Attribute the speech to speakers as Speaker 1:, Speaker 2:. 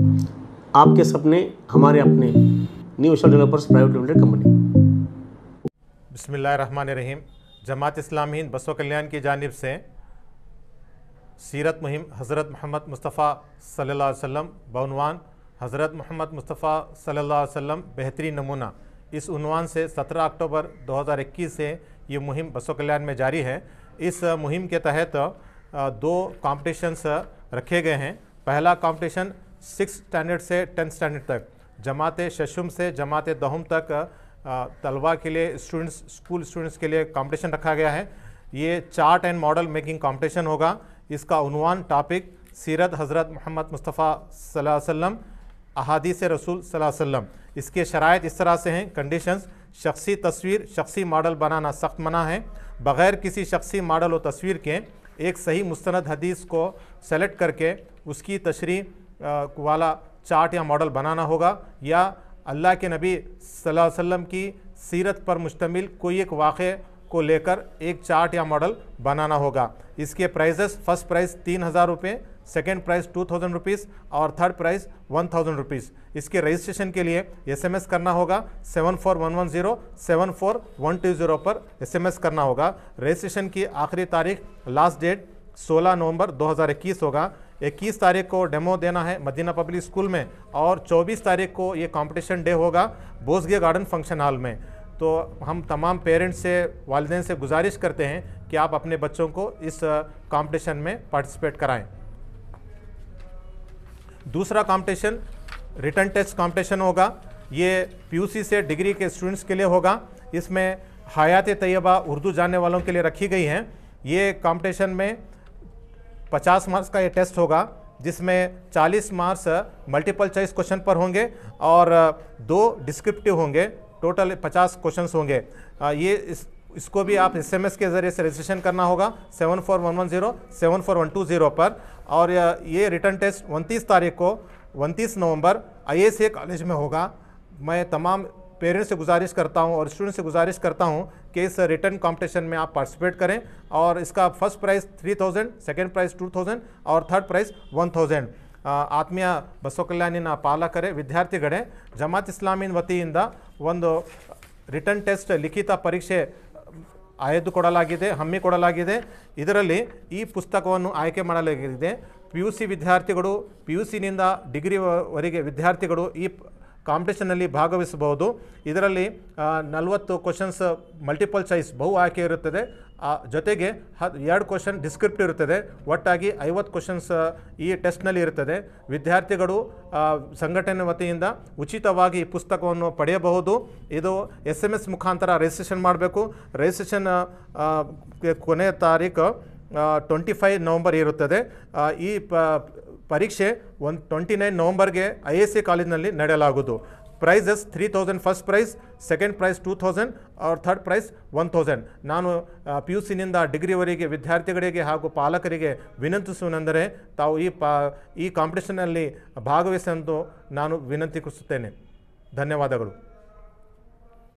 Speaker 1: आपके सपने, हमारे अपने। New Vishal developers private limited company
Speaker 2: बिसमीम जमात इस्लामी हिंद, बसो कल्याण की जानब से सीरत मुहिम, हज़रत मोहम्मद मुस्तफ़ा सल्लल्लाहु अलैहि वसल्लम, बउनवान, हज़रत मोहम्मद मुस्तफ़ा सल्लल्लाहु अलैहि वसल्लम, बेहतरीन नमूना। इस उनवान से 17 अक्टूबर 2021 से ये मुहिम बसो कल्याण में जारी है। इस मुहिम के तहत दो कॉम्पिटिशन्स रखे गए हैं। पहला कंपटीशन सिक्स स्टैंडर्ड से टेंथ स्टैंडर्ड तक, जमात शशुम से जमात दहम तक तलबा के लिए स्टूडेंट्स स्कूल स्टूडेंट्स के लिए कंपटीशन रखा गया है। ये chart and model making competition होगा। इसका उनवान टॉपिक सीरत हज़रत मोहम्मद मुस्तफ़ा वसल्लम, अहादीस रसूल वसल्लम। इसके शराइत इस तरह से हैं कंडीशंस शख्सी तस्वीर, शख्सी मॉडल बनाना सख्त मना है। बग़ैर किसी शख्सी मॉडल और तस्वीर के, एक सही मुस्ंद हदीस को सेलेक्ट करके, उसकी तशरी वाला चार्ट या मॉडल बनाना होगा, या अल्लाह के नबी सल्लल्लाहु अलैहि वसल्लम की सीरत पर मुश्तमिल कोई एक वाक़े को लेकर एक चार्ट या मॉडल बनाना होगा। इसके प्राइजेस फ़र्स्ट प्राइज़ तीन हज़ार रुपये second prize two thousand rupees और third prize one thousand rupees इसके रजिस्ट्रेशन के लिए एसएमएस करना होगा seven four one one zero seven four one two zero पर एसएमएस करना होगा। रजिस्ट्रेशन की आखिरी तारीख लास्ट डेट 16 नवंबर 2021 होगा। 21 तारीख को डेमो देना है मदीना पब्लिक स्कूल में और 24 तारीख को ये कॉम्पिटिशन डे होगा बोसगे गार्डन फ़ंक्शन हॉल में। तो हम तमाम पेरेंट्स से, वालदेन से गुजारिश करते हैं कि आप अपने बच्चों को इस कंपटीशन में पार्टिसिपेट कराएँ। दूसरा कंपटीशन रिटर्न टेस्ट कंपटीशन होगा। ये पीयूसी से डिग्री के स्टूडेंट्स के लिए होगा। इसमें हयात तैयबा उर्दू जानने वालों के लिए रखी गई हैं। ये कंपटीशन में 50 मार्क्स का ये टेस्ट होगा, जिसमें 40 मार्क्स मल्टीपल चॉइस क्वेश्चन पर होंगे और दो डिस्क्रिप्टिव होंगे टोटल 50 क्वेश्चंस होंगे। ये इस, इसको भी आप एसएमएस के ज़रिए से रजिस्ट्रेशन करना होगा seven four one one zero seven four one two zero पर। और ये रिटर्न टेस्ट उनतीस तारीख को, उनतीस नवंबर आई कॉलेज में होगा। मैं तमाम पेरेंट्स से गुजारिश करता हूँ और स्टूडेंट से गुजारिश करता हूँ कि इस रिटर्न कंपटीशन में आप पार्टिसिपेट करें और इसका फ़र्स्ट प्राइस 3000 सेकंड प्राइस 2000 और थर्ड प्राइस वन थाउज़ेंड। आत्मीय बसव कल्याण पाला करें। विद्यार्थी जमात इस्लामी वत रिटर्न टेस्ट लिखित परीक्षे आयोजक हमिको पुस्तक आय्के पी यू सी व्यार्थी पी यू सी डिग्री वरी व्यार्थी ಕಾಂಪಿಟೇಷನ್ನಲ್ಲಿ ಭಾಗವಹಿಸಬಹುದು. ಇದರಲ್ಲಿ ನಲವತ್ತು ಕ್ವಶನ್ಸ್ ಮಲ್ಟಿಪಲ್ ಚಾಯ್ಸ್ ಬಹು ಆಯ್ಕೆ ಇರುತ್ತದೆ. ಜೊತೆಗೆ ಹ ಎರಡು ಕ್ವಶನ್ ಡಿಸ್ಕ್ರಿಪ್ಟ್ ಇರುತ್ತದೆ. ಒಟ್ಟಾಗಿ ಐವತ್ತು ಕ್ವಶನ್ಸ್ ಈ ಟೆಸ್ಟ್ನಲ್ಲಿ ಇರುತ್ತದೆ. ವಿದ್ಯಾರ್ಥಿಗಳು ಸಂಘಟನೆ ವತಿಯಿಂದ ಉಚಿತವಾಗಿ ಈ ಪುಸ್ತಕವನ್ನು ಪಡೆಯಬಹುದು. ಇದು ಎಸ್ ಎಂ ಎಸ್ ಮುಖಾಂತರ ರಿಜಿಸ್ಟ್ರೇಷನ್ ಮಾಡಬೇಕು ರಿಜಿಸ್ಟ್ರೇಷನ್ ಕೊನೆಯ ತಾರೀಕು ಟ್ವೆಂಟಿ ಫೈವ್ ನವಂಬರ್ ಇರುತ್ತದೆ. ಈ, ಪ ಪರೀಕ್ಷೆ ಒಂದು ಟ್ವೆಂಟಿ ನೈನ್ ನವಂಬರ್ಗೆ ಐ ಎಸ್ ಸಿ ಕಾಲೇಜಿನಲ್ಲಿ ನಡೆಯಲಾಗುವುದು. Prizes three thousand first prize second prize two thousand ಅವ್ರ ಥರ್ಡ್ ಪ್ರೈಸ್ ಒನ್ ಥೌಸಂಡ್ ನಾನು ಪಿ ಯು ಸಿನಿಂದ ಡಿಗ್ರಿವರೆಗೆ ವಿದ್ಯಾರ್ಥಿಗಳಿಗೆ ಹಾಗೂ ಪಾಲಕರಿಗೆ ವಿನಂತಿಸುವನೆಂದರೆ ತಾವು ಈ ಪಾ, ಈ ಕಾಂಪಿಟೇಷನಲ್ಲಿ ಭಾಗವಹಿಸೆಂದು ನಾನು ವಿನಂತಿಸುತ್ತೇನೆ. ಧನ್ಯವಾದಗಳು.